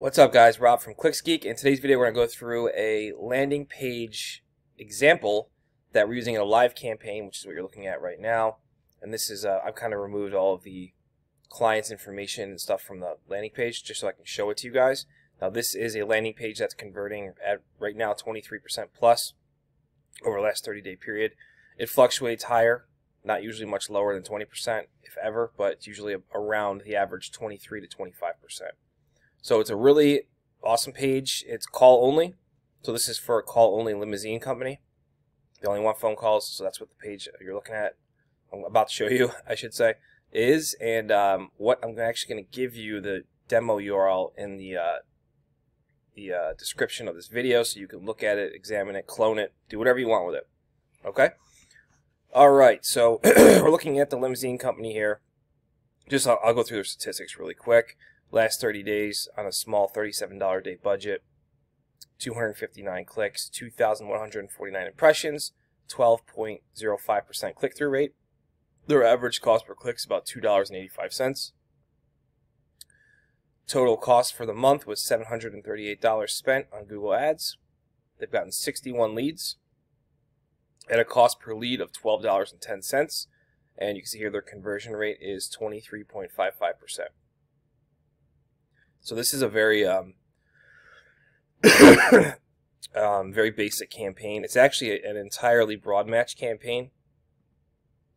What's up guys, Rob from ClicksGeek. In today's video we're going to go through a landing page example that we're using in a live campaign, which is what you're looking at right now. And this is, uh, I've kind of removed all of the client's information and stuff from the landing page just so I can show it to you guys. Now this is a landing page that's converting at right now 23% plus over the last 30 day period. It fluctuates higher, not usually much lower than 20% if ever, but it's usually around the average 23 to 25%. So it's a really awesome page. It's call only. So this is for a call only limousine company. They only want phone calls, so that's what the page you're looking at. I'm about to show you, I should say, is. And um, what I'm actually going to give you the demo URL in the uh, the uh, description of this video, so you can look at it, examine it, clone it, do whatever you want with it. Okay. All right. So we're looking at the limousine company here. Just I'll, I'll go through their statistics really quick. Last 30 days on a small $37 day budget, 259 clicks, 2,149 impressions, 12.05% click through rate. Their average cost per click is about $2.85. Total cost for the month was $738 spent on Google Ads. They've gotten 61 leads at a cost per lead of $12.10. And you can see here their conversion rate is 23.55%. So this is a very um, um, very basic campaign. It's actually an entirely broad match campaign.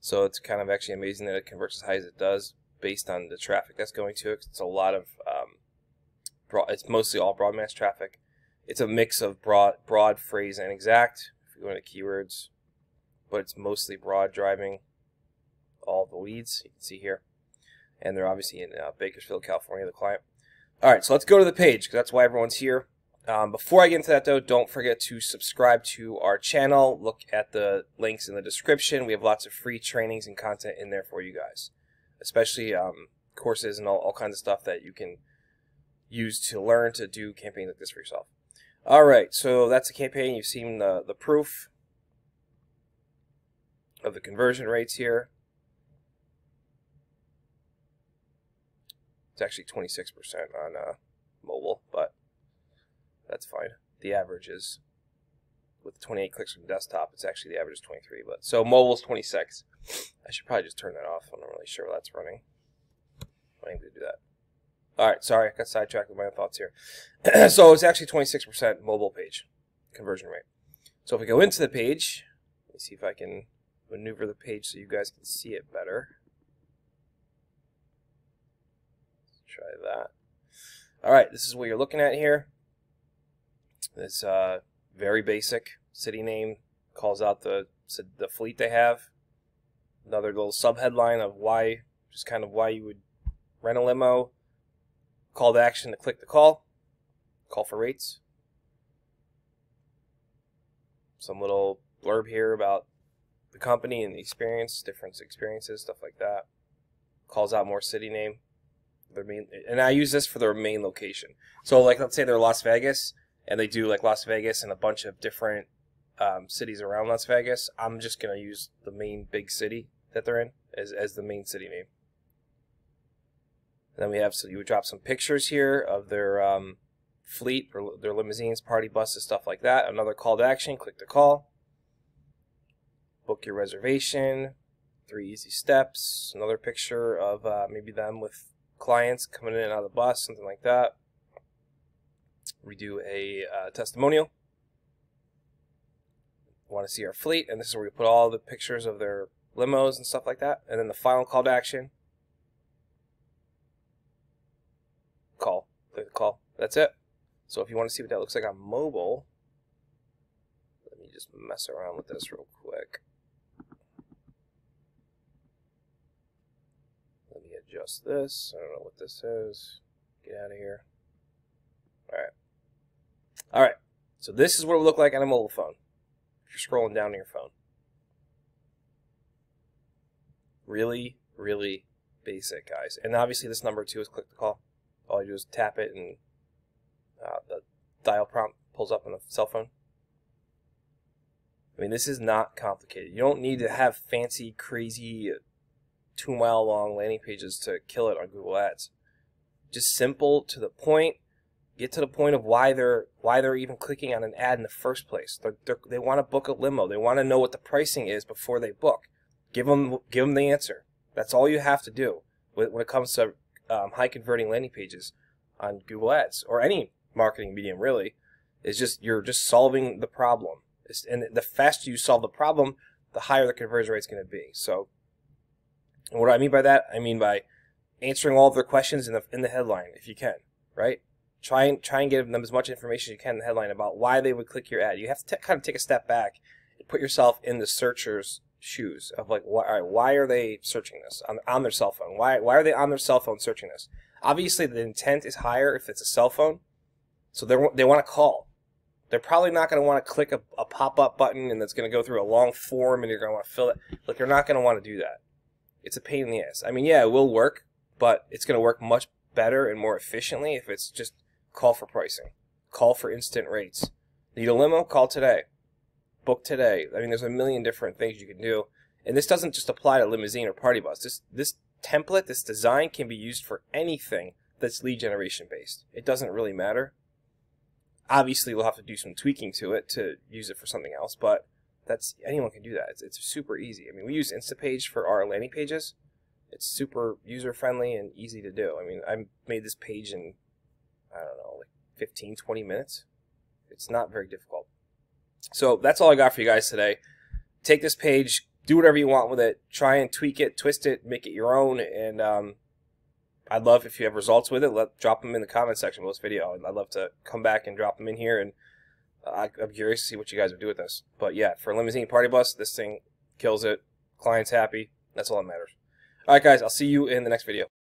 So it's kind of actually amazing that it converts as high as it does based on the traffic that's going to it. It's a lot of um, broad, it's mostly all broad match traffic. It's a mix of broad, broad phrase and exact. If you go into keywords, but it's mostly broad driving all the leads. You can see here, and they're obviously in uh, Bakersfield, California. The client. All right, so let's go to the page because that's why everyone's here. Um, before I get into that, though, don't forget to subscribe to our channel. Look at the links in the description. We have lots of free trainings and content in there for you guys, especially um, courses and all, all kinds of stuff that you can use to learn to do campaigns like this for yourself. All right, so that's a campaign. You've seen the, the proof of the conversion rates here. It's actually 26% on uh, mobile, but that's fine. The average is, with 28 clicks from desktop, it's actually the average is 23. But So mobile's 26. I should probably just turn that off. I'm not really sure that's running. I need to do that. All right, sorry, I got sidetracked with my own thoughts here. so it's actually 26% mobile page conversion rate. So if we go into the page, let me see if I can maneuver the page so you guys can see it better. Try that. All right, this is what you're looking at here. It's uh, very basic city name calls out the the fleet they have. Another little sub headline of why, just kind of why you would rent a limo. Call to action to click the call. Call for rates. Some little blurb here about the company and the experience, different experiences, stuff like that. Calls out more city name their main, and I use this for their main location. So like, let's say they're Las Vegas, and they do like Las Vegas and a bunch of different um, cities around Las Vegas. I'm just gonna use the main big city that they're in as as the main city name. And then we have so you would drop some pictures here of their um, fleet or their limousines, party buses, stuff like that. Another call to action. Click the call. Book your reservation. Three easy steps. Another picture of uh, maybe them with clients coming in and out of the bus, something like that. We do a uh, testimonial. Want to see our fleet, and this is where we put all the pictures of their limos and stuff like that. And then the final call to action. Call. Click the call. That's it. So if you want to see what that looks like on mobile, let me just mess around with this real quick. Adjust this. I don't know what this is. Get out of here. Alright. Alright. So this is what it would look like on a mobile phone. If you're scrolling down on your phone. Really, really basic, guys. And obviously this number two is click the call. All you do is tap it and uh, the dial prompt pulls up on the cell phone. I mean, this is not complicated. You don't need to have fancy, crazy two mile long landing pages to kill it on Google Ads. Just simple, to the point, Get to the point of why they're why they're even clicking on an ad in the first place. They're, they're, they want to book a limo. They want to know what the pricing is before they book. Give them give them the answer. That's all you have to do when it comes to um, high converting landing pages on Google Ads or any marketing medium really. Is just you're just solving the problem. It's, and the faster you solve the problem, the higher the conversion rate is going to be. So, what do I mean by that? I mean by answering all of their questions in the in the headline if you can, right? Try and try and give them as much information as you can in the headline about why they would click your ad. You have to kind of take a step back and put yourself in the searcher's shoes of like, why, why are they searching this on, on their cell phone? Why why are they on their cell phone searching this? Obviously, the intent is higher if it's a cell phone, so they they want to call. They're probably not going to want to click a, a pop up button and that's going to go through a long form and you're going to want to fill it. Like you're not going to want to do that. It's a pain in the ass. I mean, yeah, it will work, but it's going to work much better and more efficiently if it's just call for pricing, call for instant rates. Need a limo? Call today. Book today. I mean, there's a million different things you can do, and this doesn't just apply to limousine or party bus. This this template, this design can be used for anything that's lead generation based. It doesn't really matter. Obviously, we'll have to do some tweaking to it to use it for something else, but that's anyone can do that. It's, it's super easy. I mean, we use Instapage for our landing pages. It's super user friendly and easy to do. I mean, I made this page in I don't know, like 15, 20 minutes. It's not very difficult. So that's all I got for you guys today. Take this page, do whatever you want with it, try and tweak it, twist it, make it your own, and um, I'd love if you have results with it. Let drop them in the comment section of this video. I'd love to come back and drop them in here, and uh, I'm curious to see what you guys would do with this. But yeah, for a limousine party bus, this thing kills it. Client's happy. That's all that matters. All right, guys. I'll see you in the next video.